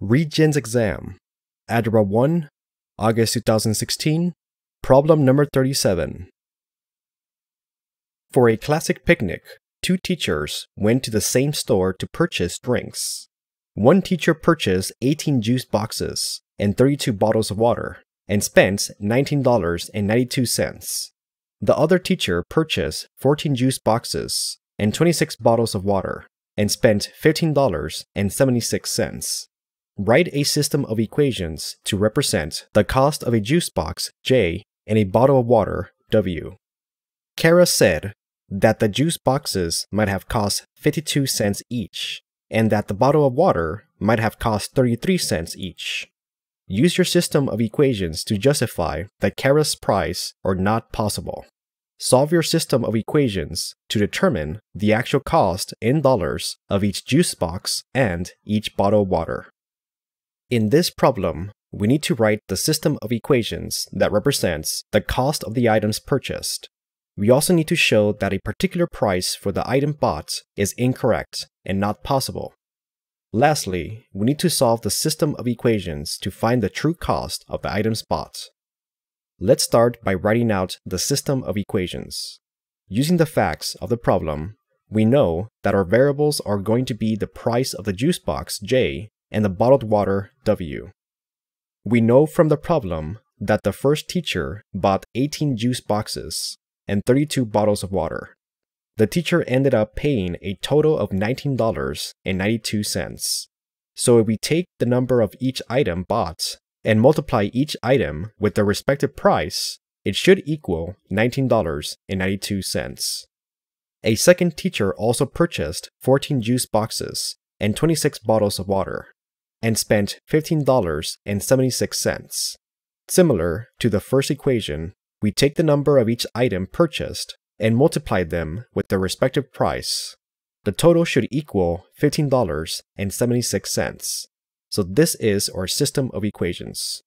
Regents exam. Algebra 1, August 2016. Problem number 37. For a classic picnic, two teachers went to the same store to purchase drinks. One teacher purchased 18 juice boxes and 32 bottles of water and spent $19.92. The other teacher purchased 14 juice boxes and 26 bottles of water and spent $15.76. Write a system of equations to represent the cost of a juice box J and a bottle of water W. Kara said that the juice boxes might have cost 52 cents each and that the bottle of water might have cost 33 cents each. Use your system of equations to justify that Kara's price are not possible. Solve your system of equations to determine the actual cost in dollars of each juice box and each bottle of water. In this problem, we need to write the system of equations that represents the cost of the items purchased. We also need to show that a particular price for the item bought is incorrect and not possible. Lastly, we need to solve the system of equations to find the true cost of the items bought. Let's start by writing out the system of equations. Using the facts of the problem, we know that our variables are going to be the price of the juice box J and the bottled water W. We know from the problem that the first teacher bought 18 juice boxes and 32 bottles of water. The teacher ended up paying a total of $19.92. So if we take the number of each item bought and multiply each item with their respective price, it should equal $19.92. A second teacher also purchased 14 juice boxes and 26 bottles of water and spent $15.76. Similar to the first equation, we take the number of each item purchased and multiply them with their respective price. The total should equal $15.76. So this is our system of equations.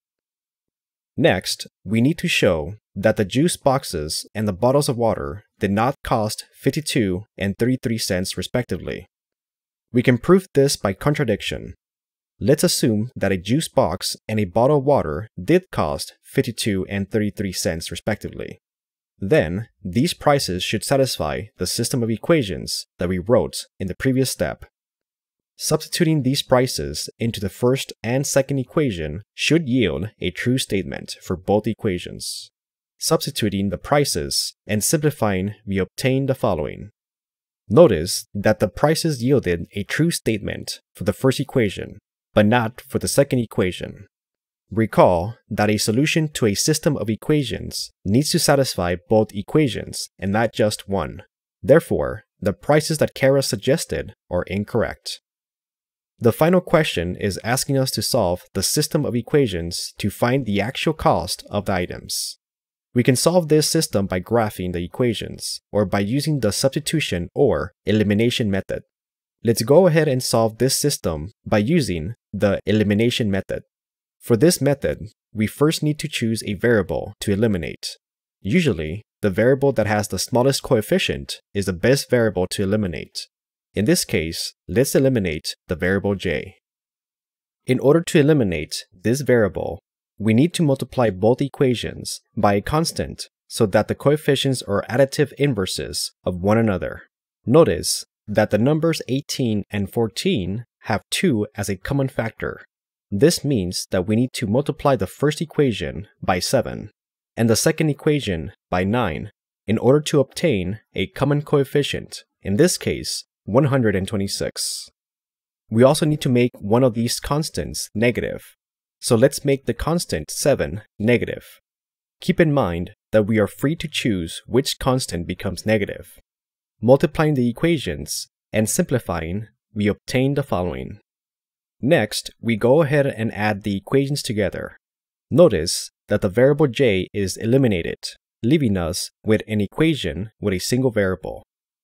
Next, we need to show that the juice boxes and the bottles of water did not cost 52 and 33 cents respectively. We can prove this by contradiction. Let's assume that a juice box and a bottle of water did cost 52 and 33 cents respectively. Then, these prices should satisfy the system of equations that we wrote in the previous step. Substituting these prices into the first and second equation should yield a true statement for both equations. Substituting the prices and simplifying, we obtain the following. Notice that the prices yielded a true statement for the first equation, but not for the second equation. Recall that a solution to a system of equations needs to satisfy both equations and not just one. Therefore, the prices that Kara suggested are incorrect. The final question is asking us to solve the system of equations to find the actual cost of the items. We can solve this system by graphing the equations, or by using the substitution or elimination method. Let's go ahead and solve this system by using the elimination method. For this method, we first need to choose a variable to eliminate. Usually, the variable that has the smallest coefficient is the best variable to eliminate. In this case, let's eliminate the variable j. In order to eliminate this variable, we need to multiply both equations by a constant so that the coefficients are additive inverses of one another. Notice that the numbers 18 and 14 have 2 as a common factor. This means that we need to multiply the first equation by 7 and the second equation by 9 in order to obtain a common coefficient, in this case, 126. We also need to make one of these constants negative, so let's make the constant 7 negative. Keep in mind that we are free to choose which constant becomes negative. Multiplying the equations and simplifying, we obtain the following. Next, we go ahead and add the equations together. Notice that the variable j is eliminated, leaving us with an equation with a single variable,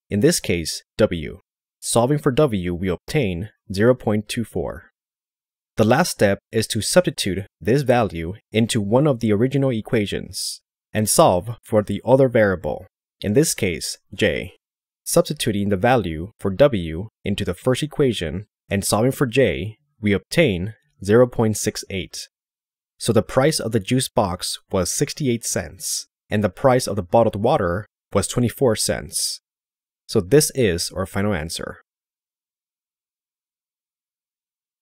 in this case, w. Solving for w, we obtain 0.24. The last step is to substitute this value into one of the original equations and solve for the other variable, in this case, j. Substituting the value for w into the first equation and solving for j, we obtain 0.68. So the price of the juice box was 68 cents, and the price of the bottled water was 24 cents. So this is our final answer.